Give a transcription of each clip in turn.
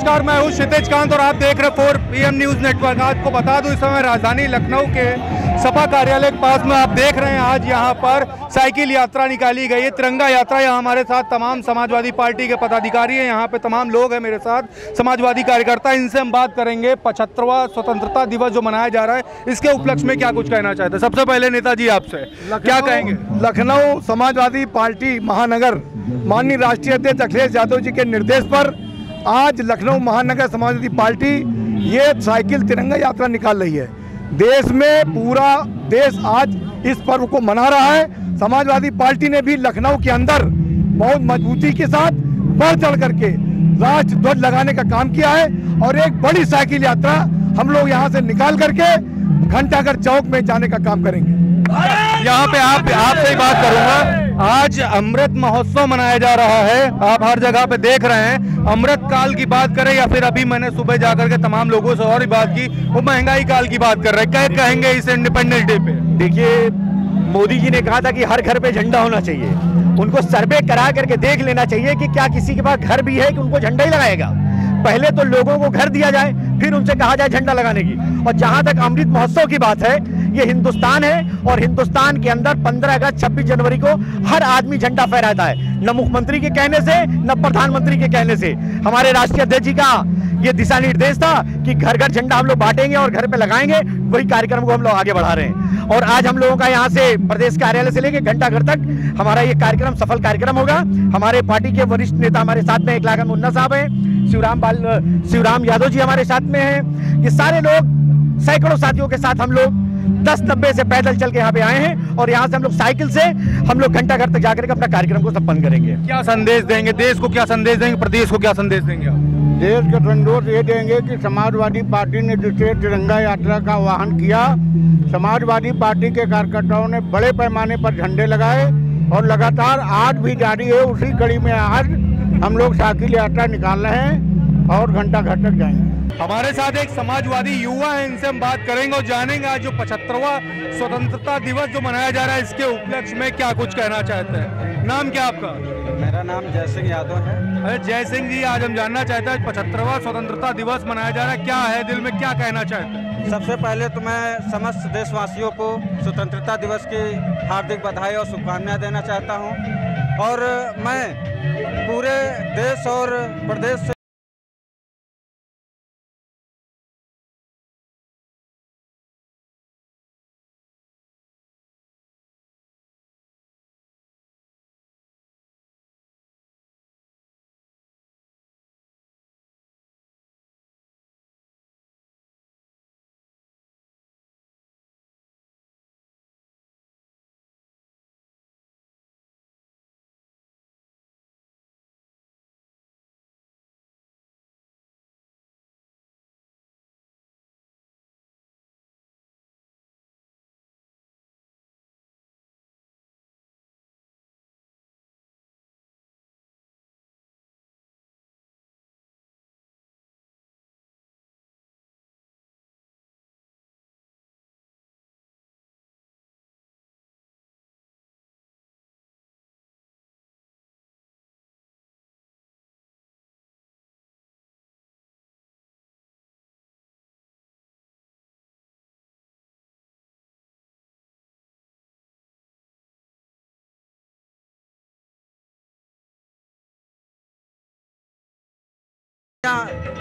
नमस्कार मैं हूँ क्षितिज कांत और आप देख रहे फोर पीएम न्यूज़ नेटवर्क आपको बता दूँ इस समय राजधानी लखनऊ के सपा कार्यालय के पास में आप देख रहे हैं आज यहाँ पर साइकिल यात्रा निकाली गई है। तिरंगा यात्रा यहाँ हमारे साथ तमाम समाजवादी पार्टी के पदाधिकारी हैं। यहाँ पे तमाम लोग हैं मेरे साथ समाजवादी कार्यकर्ता। इनसे हम बात करेंगे पचहत्तरवा स्वतंत्रता दिवस जो मनाया जा रहा है इसके उपलक्ष्य में क्या कुछ कहना चाहते हैं? सबसे पहले नेताजी आपसे क्या कहेंगे? लखनऊ समाजवादी पार्टी महानगर माननीय राष्ट्रीय अध्यक्ष अखिलेश यादव जी के निर्देश पर आज लखनऊ महानगर समाजवादी पार्टी ये साइकिल तिरंगा यात्रा निकाल रही है। देश में पूरा देश आज इस पर्व को मना रहा है। समाजवादी पार्टी ने भी लखनऊ के अंदर बहुत मजबूती के साथ बढ़ चढ़ करके राष्ट्र ध्वज लगाने का काम किया है और एक बड़ी साइकिल यात्रा हम लोग यहाँ से निकाल करके घंटाघर चौक में जाने का काम करेंगे। यहाँ पे आप, आपसे ही बात करूँगा। आज अमृत महोत्सव मनाया जा रहा है। आप हर जगह पे देख रहे हैं। अमृत काल की बात करें या फिर अभी मैंने सुबह जाकर के तमाम लोगों से और ही बात की, वो महँगाई काल की बात कर रहे हैं। क्या कहेंगे इस इंडिपेंडेंस डे पे। देखिए, मोदी जी ने कहा था कि हर घर पे झंडा होना चाहिए। उनको सर्वे करा करके देख लेना चाहिए कि क्या किसी के पास घर भी है कि उनको झंडा ही लगाएगा। पहले तो लोगों को घर दिया जाए, फिर उनसे कहा जाए झंडा लगाने की। और जहाँ तक अमृत महोत्सव की बात है ये हिंदुस्तान है और हिंदुस्तान के अंदर 15 अगस्त 26 जनवरी को हर आदमी झंडा फहराता है। न मुख्यमंत्री के कहने से, न प्रधानमंत्री के कहने से। हमारे राष्ट्रीय अध्यक्ष जी का ये दिशा निर्देश था कि घर घर झंडा हम लोग बांटेंगे और घर पे लगाएँगे, वही कार्यक्रम को हम लोग आगे बढ़ा रहे हैं। और आज हम लोगों का यहाँ से प्रदेश कार्यालय से लेकर घंटा घर तक हमारा ये कार्यक्रम, सफल कार्यक्रम होगा। हमारे पार्टी के वरिष्ठ नेता हमारे साथ में एक लाखन मुन्ना साहब हैं, शिवराम बाल, शिवराम यादव जी हमारे साथ में हैं। ये सारे लोग सैकड़ों साथियों के साथ हम लोग दस नब्बे से पैदल चल के यहाँ पे आए हैं और यहाँ से हम लोग साइकिल से हम लोग घंटा घर तक जाकर के अपना कार्यक्रम को संपन्न करेंगे। क्या संदेश देंगे? देश को क्या संदेश देंगे? प्रदेश को क्या संदेश देंगे आप? देश का संदेश ये देंगे कि समाजवादी पार्टी ने जिसे तिरंगा यात्रा का आह्वान किया समाजवादी पार्टी के कार्यकर्ताओं ने बड़े पैमाने पर झंडे लगाए और लगातार आज भी जारी है उसी कड़ी में आज हम लोग साइकिल यात्रा निकाल रहे हैं और घंटा घर तक जाएँगे। हमारे साथ एक समाजवादी युवा है इनसे हम बात करेंगे और जानेंगे आज जो पचहत्तरवा स्वतंत्रता दिवस जो मनाया जा रहा है इसके उपलक्ष्य में क्या कुछ कहना चाहते हैं। नाम क्या आपका? मेरा नाम जय सिंह यादव है। अरे जय सिंह जी आज हम जानना चाहते हैं पचहत्तरवा स्वतंत्रता दिवस मनाया जा रहा है क्या है दिल में क्या कहना चाहते हैं? सबसे पहले तो मैं समस्त देशवासियों को स्वतंत्रता दिवस की हार्दिक बधाई और शुभकामनाएँ देना चाहता हूँ। और मैं पूरे देश और प्रदेश से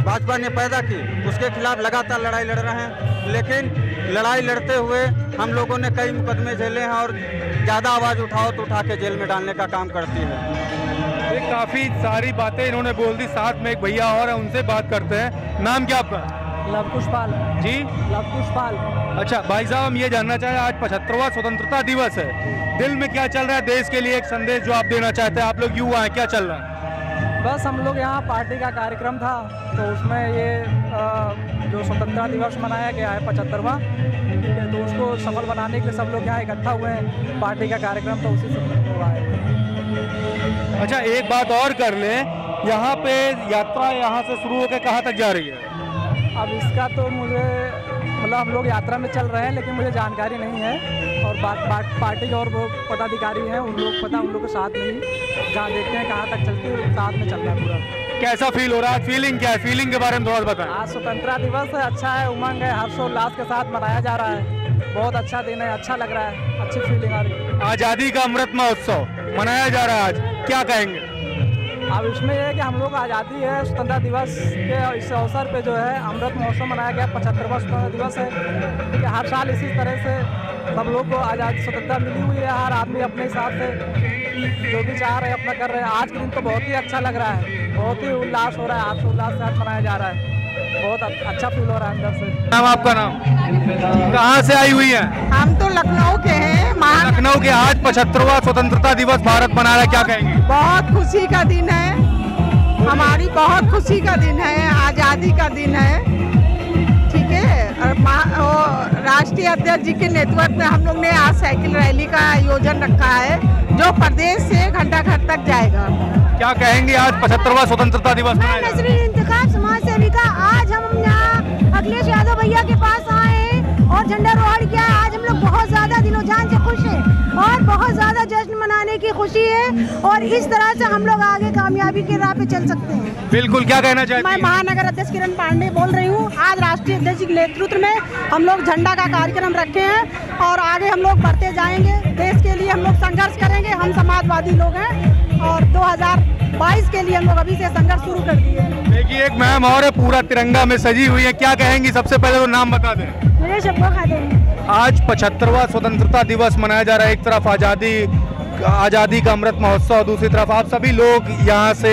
भाजपा ने पैदा की? उसके खिलाफ लगातार लड़ाई लड़ रहे हैं। लेकिन लड़ाई लड़ते हुए हम लोगों ने कई मुकदमे झेले हैं और ज़्यादा आवाज़ उठाओ तो उठा के जेल में डालने का काम करती है। ये काफ़ी सारी बातें इन्होंने बोल दी साथ में एक भैया और है उनसे बात करते हैं। नाम क्या आपका? लवकुश पाल। जी? लवकुश पाल। अच्छा भाई साहब हम ये जानना चाहें आज पचहत्तरवा स्वतंत्रता दिवस है। दिल में क्या चल रहा है? देश के लिए एक संदेश जो आप देना चाहते हैं। आप लोग युवा हैं क्या चल रहा है? बस हम लोग यहाँ पार्टी का कार्यक्रम था तो उसमें ये अ, जो स्वतंत्रता दिवस मनाया गया है पचहत्तरवा ठीक है तो उसको सफल बनाने के लिए सब लोग यहाँ इकट्ठा हुए हैं। पार्टी का कार्यक्रम तो उसी से हुआ है। अच्छा एक बात और कर लें यहाँ पे यात्रा यहाँ से शुरू होकर कहाँ तक जा रही है? अब इसका तो मुझे मतलब हम लोग यात्रा में चल रहे हैं लेकिन मुझे जानकारी नहीं है। और बात बात पार्टी के और वो पदाधिकारी हैं उन लोग पता उन लोग के साथ में ही जहाँ देखते हैं कहाँ तक चलती है साथ में चल रहा है पूरा। कैसा फील हो रहा है? फीलिंग क्या है? फीलिंग के बारे में थोड़ा बताएँ। आज स्वतंत्रता दिवस है अच्छा है उमंग है हर्षोल्लास के साथ मनाया जा रहा है। बहुत अच्छा दिन है अच्छा लग रहा है अच्छी फीलिंग आ रही है। आज़ादी का अमृत महोत्सव मनाया जा रहा है आज। क्या कहेंगे? अब इसमें यह है कि हम लोग आज़ादी है, स्वतंत्रता दिवस के इस अवसर पे जो है अमृत महोत्सव मनाया गया पचहत्तरवा स्वतंत्रता दिवस है, कि हर साल इसी तरह से सब लोग को आज़ादी, स्वतंत्रता मिली हुई है, हर आदमी अपने हिसाब से जो भी चाह रहे हैं, अपना कर रहे हैं। आज के दिन तो बहुत ही अच्छा लग रहा है, बहुत ही उल्लास हो रहा है, हर्षोल्लास से मनाया जा रहा है। बहुत अच्छा फील हो रहा है अंदर से। नाम आपका नाम? कहाँ से आई हुई है? हम तो लखनऊ के हैं महान लखनऊ के आज पचहत्तरवा स्वतंत्रता दिवस भारत मना रहा है क्या कहेंगे? बहुत खुशी का दिन है। हमारी बहुत खुशी का दिन है आज़ादी का दिन है। राष्ट्रीय अध्यक्ष जी के नेतृत्व में हम लोग ने आज साइकिल रैली का आयोजन रखा है जो प्रदेश से घंटा घर तक जाएगा क्या कहेंगे आज पचहत्तरवा स्वतंत्रता दिवस समाज है? इंतखाब समाज सेविका आज हम यहाँ अखिलेश यादव भैया के पास आए हैं और झंडा रोहड़ किया आज हम लोग बहुत ज़्यादा दिनों जान जश्न मनाने की खुशी है और इस तरह से हम लोग आगे कामयाबी के राह पे चल सकते हैं। बिल्कुल क्या कहना चाहिए मैं महानगर अध्यक्ष किरण पांडे बोल रही हूँ। आज राष्ट्रीय अध्यक्ष के नेतृत्व में हम लोग झंडा का कार्यक्रम रखे हैं और आगे हम लोग बढ़ते जाएँगे। देश के लिए हम लोग संघर्ष करेंगे। हम समाजवादी लोग हैं और 2022 के लिए हम लोग अभी से संघर्ष शुरू कर दिए देखिए एक मैम और है पूरा तिरंगा में सजी हुई है। क्या कहेंगी? सबसे पहले तो नाम बता दें। खाते हैं आज पचहत्तरवा स्वतंत्रता दिवस मनाया जा रहा है। एक तरफ़ आज़ादी आज़ादी का अमृत महोत्सव दूसरी तरफ़ आप सभी लोग यहाँ से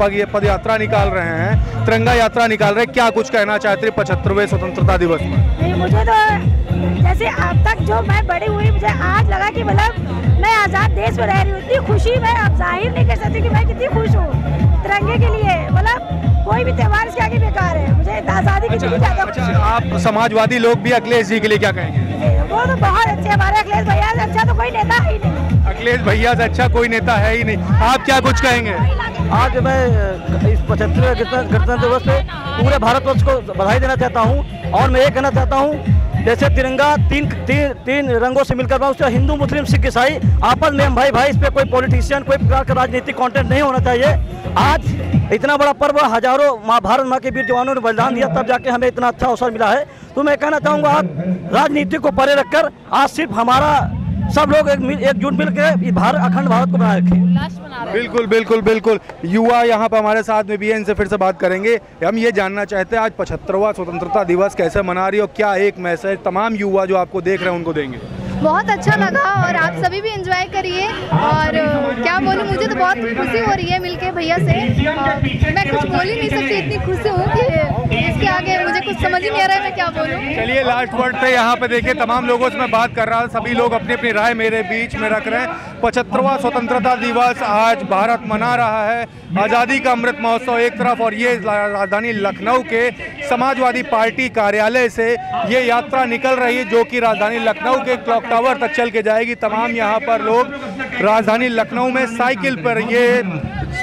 पग पद यात्रा निकाल रहे हैं तिरंगा यात्रा निकाल रहे हैं। क्या कुछ कहना चाहते हैं पचहत्तरवे स्वतंत्रता दिवस में? मुझे तो जैसे अब तक जो मैं बड़ी हुई मुझे आज लगा कि मतलब मैं आज़ाद देश में रह रही हूँ। इतनी खुशी मैं अब ज़ाहिर नहीं कर सकती कि मैं कितनी खुश हूँ तिरंगे के लिए। मतलब कोई भी त्यौहार इसके आगे बेकार है। मुझे आज़ादी की ज़्यादा खुशी अच्छा आप समाजवादी लोग भी अखिलेश जी के लिए क्या कहेंगे? वो तो बहुत अच्छे हमारे अखिलेश भैया से अच्छा तो कोई नेता ही नहीं। अखिलेश भैया से अच्छा कोई नेता है ही नहीं। आप क्या कुछ कहेंगे? आज मैं इस पचहत्तरवें गणतंत्र दिवस पे पूरे भारतवर्ष को बधाई देना चाहता हूँ और मैं ये कहना चाहता हूँ जैसे तिरंगा तीन तीन तीन रंगों से मिलकर बना उसका हिंदू, मुस्लिम, सिख, ईसाई, आपस में हम भाई भाई, इस पर कोई पॉलिटिशियन कोई प्रकार का राजनीतिक कॉन्टेंट नहीं होना चाहिए। आज इतना बड़ा पर्व, हज़ारों माँ भारत माँ के वीर जवानों ने बलिदान दिया, तब जाके हमें इतना अच्छा अवसर मिला है। तो मैं कहना चाहूँगा, आप राजनीति को परे रखकर, आज सिर्फ़ हमारा सब लोग एक मिल- एकजुट मिल के भारत अखंड भारत को बनाए रखें बिल्कुल बिल्कुल बिल्कुल। युवा यहाँ पर हमारे साथ में भी है इनसे फिर से बात करेंगे। हम ये जानना चाहते हैं आज पचहत्तरवा स्वतंत्रता दिवस कैसे मना रही और क्या एक मैसेज तमाम युवा जो आपको देख रहे हैं उनको देंगे? बहुत अच्छा लगा और आप सभी भी इंजॉय करिए। और क्या बोलूँ, मुझे तो बहुत खुशी हो रही है मिलके भैया से। मैं कुछ बोल ही नहीं सकती, इतनी खुशी हूँ कि इसके आगे मुझे कुछ समझ ही नहीं आ रहा है मैं क्या बोलूँ। चलिए लास्ट वर्ड पे यहाँ पे देखिए, तमाम लोगों से मैं बात कर रहा हूँ। सभी लोग अपनी अपनी राय मेरे बीच में रख रहे हैं। पचहत्तरवा स्वतंत्रता दिवस आज भारत मना रहा है। आज़ादी का अमृत महोत्सव एक तरफ़ और ये राजधानी लखनऊ के समाजवादी पार्टी कार्यालय से ये यात्रा निकल रही है, जो कि राजधानी लखनऊ के क्लॉक टावर तक चल के जाएगी। तमाम यहाँ पर लोग राजधानी लखनऊ में साइकिल पर ये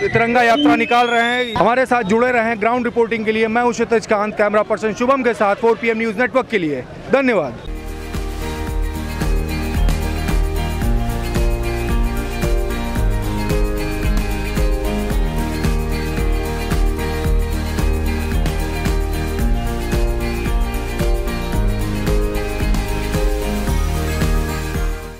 तिरंगा यात्रा निकाल रहे हैं। हमारे साथ जुड़े रहे हैं, ग्राउंड रिपोर्टिंग के लिए मैं उषित कांत कैमरा पर्सन शुभम के साथ, फोर पी न्यूज़ नेटवर्क के लिए। धन्यवाद।